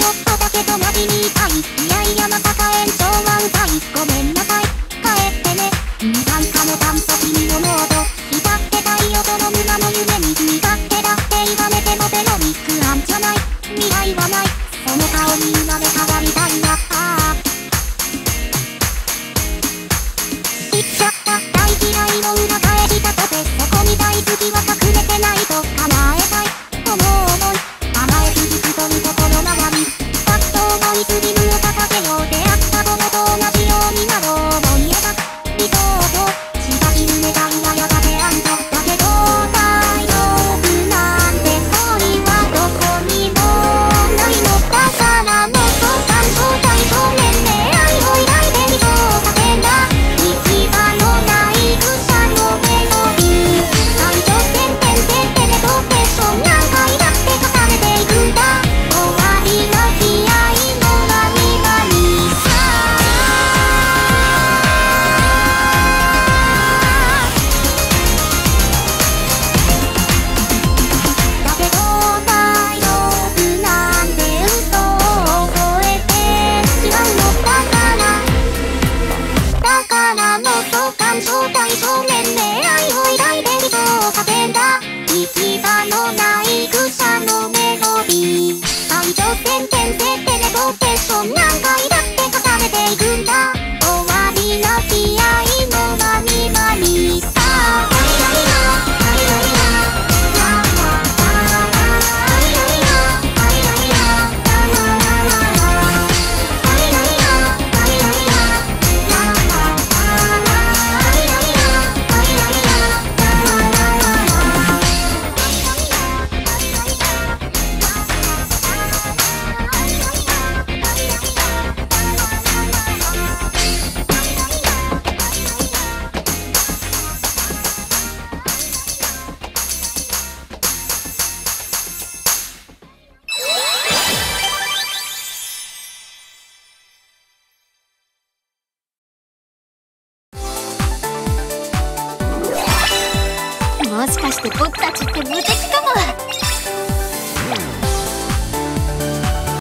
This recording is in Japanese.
ちょっとだけ隣にいたい。いやいやまさか延長満載ごめんなさい。帰ってね。短歌の炭素君のノート浸ってたいよの胸の夢に身っ手だって言われてもベロリックアんじゃない。未来はない。その顔に生まれ変わりたいな。ああからもっと感情体少年恋愛を抱いて理想を叫んだ。行き場のない草のメロディー感情点々でもしかして僕たちって無敵か？